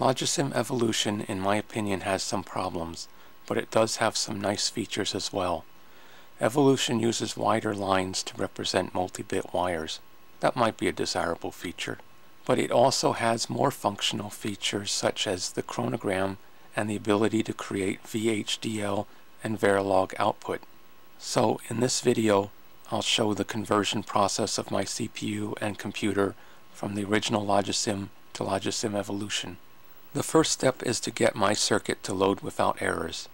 Logisim Evolution, in my opinion, has some problems, but it does have some nice features as well. Evolution uses wider lines to represent multi-bit wires. That might be a desirable feature. But it also has more functional features such as the chronogram and the ability to create VHDL and Verilog output. So in this video I'll show the conversion process of my CPU and computer from the original Logisim to Logisim Evolution. The first step is to get my circuit to load without errors.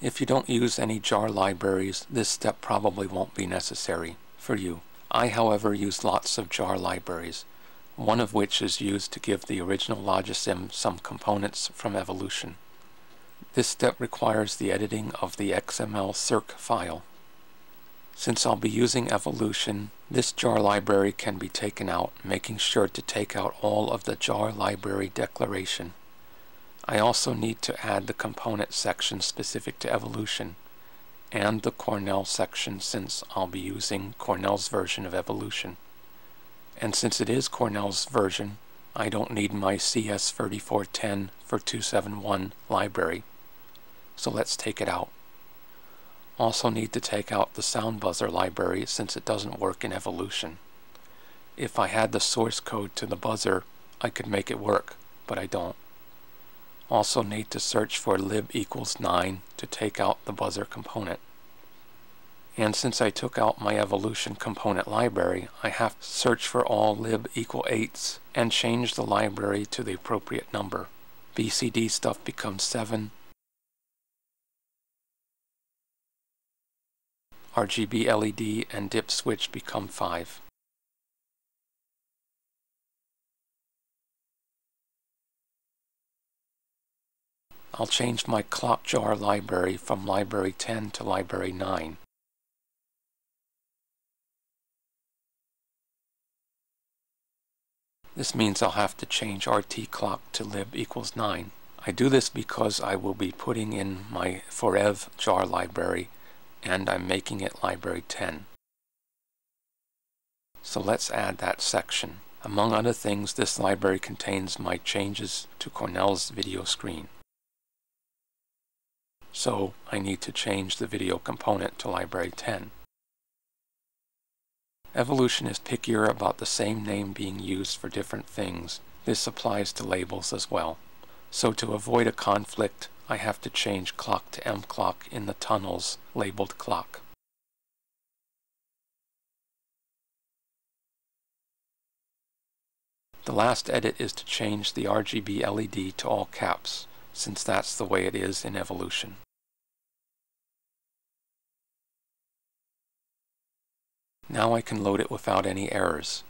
If you don't use any jar libraries, this step probably won't be necessary for you. I, however, use lots of jar libraries, one of which is used to give the original Logisim some components from Evolution. This step requires the editing of the XML circ file. Since I'll be using Evolution, this jar library can be taken out, making sure to take out all of the jar library declaration. I also need to add the component section specific to evolution and the Cornell section since I'll be using Cornell's version of evolution. And since it is Cornell's version, I don't need my CS3410 for 271 library. So let's take it out. Also need to take out the sound buzzer library since it doesn't work in evolution. If I had the source code to the buzzer, I could make it work, but I don't. Also need to search for lib equals 9 to take out the buzzer component. And since I took out my evolution component library, I have to search for all lib equal 8s and change the library to the appropriate number. BCD stuff becomes 7. RGB LED and dip switch become 5. I'll change my clock jar library from library 10 to library 9. This means I'll have to change RT clock to lib equals 9. I do this because I will be putting in my forev jar library and I'm making it library 10. So let's add that section. Among other things, this library contains my changes to Cornell's video screen. So I need to change the video component to library 10. Evolution is pickier about the same name being used for different things. This applies to labels as well. So to avoid a conflict, I have to change clock to mclock in the tunnels labeled clock. The last edit is to change the RGB LED to all caps since that's the way it is in evolution. Now I can load it without any errors.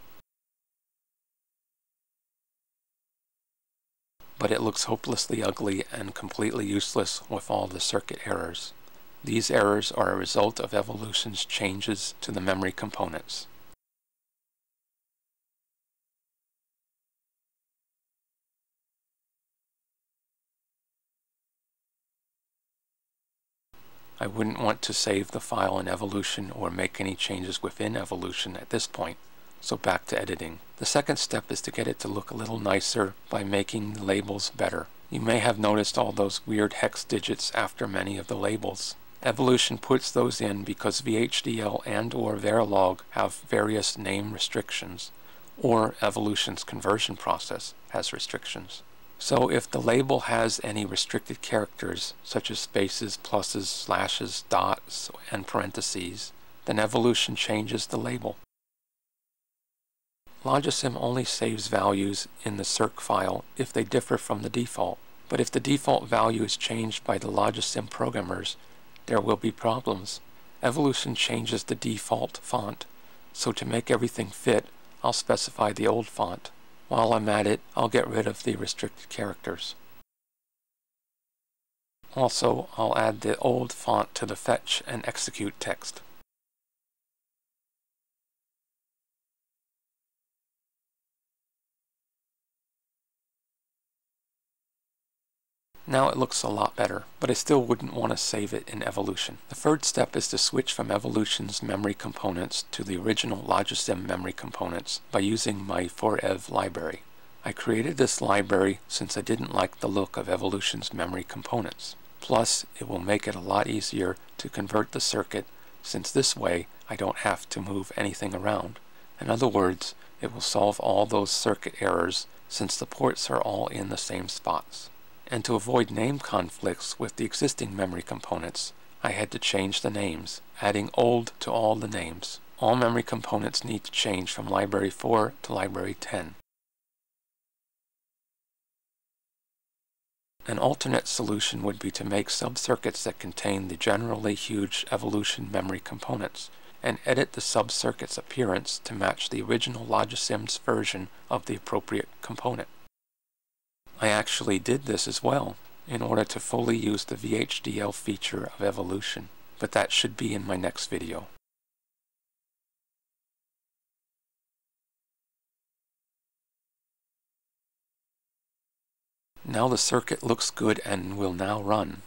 But it looks hopelessly ugly and completely useless with all the circuit errors. These errors are a result of evolution's changes to the memory components. I wouldn't want to save the file in Evolution or make any changes within Evolution at this point. So back to editing. The second step is to get it to look a little nicer by making the labels better. You may have noticed all those weird hex digits after many of the labels. Evolution puts those in because VHDL and or Verilog have various name restrictions, or Evolution's conversion process has restrictions. So if the label has any restricted characters, such as spaces, pluses, slashes, dots, and parentheses, then evolution changes the label. Logisim only saves values in the circ file if they differ from the default. But if the default value is changed by the Logisim programmers, there will be problems. Evolution changes the default font, so to make everything fit, I'll specify the old font. While I'm at it, I'll get rid of the restricted characters. Also, I'll add the old font to the fetch and execute text. Now it looks a lot better, but I still wouldn't want to save it in Evolution. The third step is to switch from Evolution's memory components to the original Logisim memory components by using my forev library. I created this library since I didn't like the look of Evolution's memory components. Plus, it will make it a lot easier to convert the circuit since this way I don't have to move anything around. In other words, it will solve all those circuit errors since the ports are all in the same spots. And to avoid name conflicts with the existing memory components, I had to change the names, adding old to all the names. All memory components need to change from library 4 to library 10. An alternate solution would be to make subcircuits that contain the generally huge evolution memory components, and edit the subcircuit's appearance to match the original Logisims version of the appropriate component. I actually did this as well, in order to fully use the VHDL feature of evolution, but that should be in my next video. Now the circuit looks good and will now run.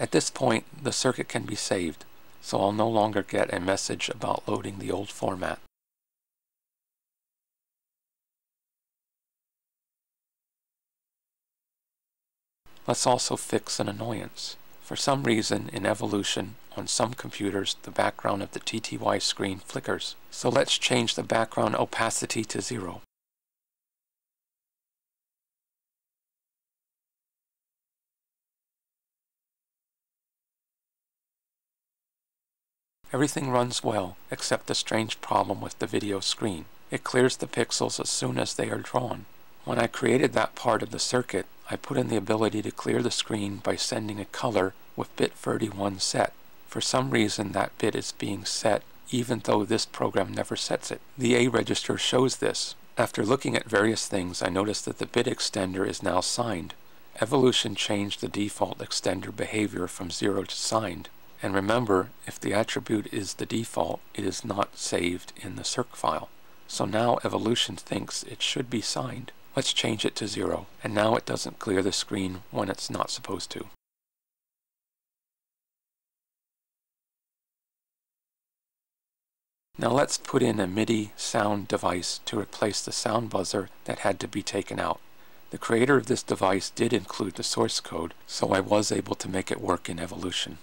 At this point, the circuit can be saved so I'll no longer get a message about loading the old format. Let's also fix an annoyance. For some reason, in Evolution, on some computers, the background of the TTY screen flickers. So let's change the background opacity to zero. Everything runs well, except the strange problem with the video screen. It clears the pixels as soon as they are drawn. When I created that part of the circuit, I put in the ability to clear the screen by sending a color with bit 31 set. For some reason that bit is being set even though this program never sets it. The A register shows this. After looking at various things, I noticed that the bit extender is now signed. Evolution changed the default extender behavior from 0 to signed. And remember, if the attribute is the default, it is not saved in the circ file. So now evolution thinks it should be signed. Let's change it to zero. And now it doesn't clear the screen when it's not supposed to. Now let's put in a MIDI sound device to replace the sound buzzer that had to be taken out. The creator of this device did include the source code, so I was able to make it work in Evolution.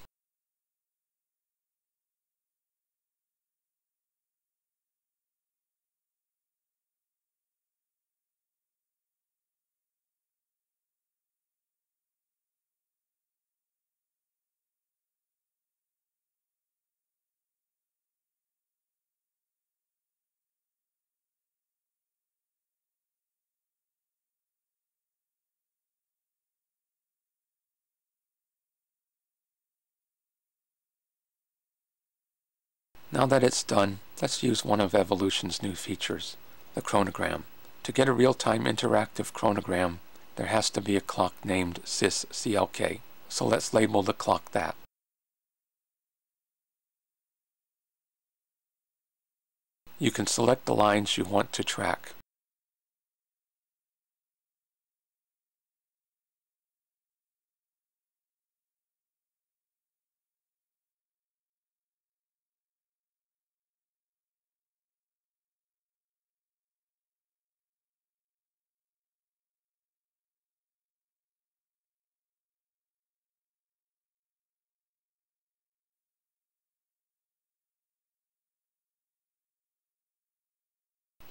Now that it's done, let's use one of Evolution's new features, the chronogram. To get a real-time interactive chronogram, there has to be a clock named sysclk. So let's label the clock that. You can select the lines you want to track.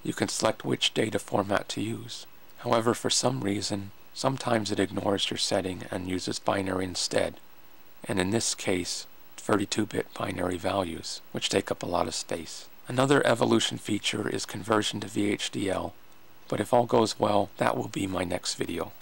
You can select which data format to use. However, for some reason, sometimes it ignores your setting and uses binary instead, and in this case, 32-bit binary values, which take up a lot of space. Another evolution feature is conversion to VHDL, but if all goes well, that will be my next video.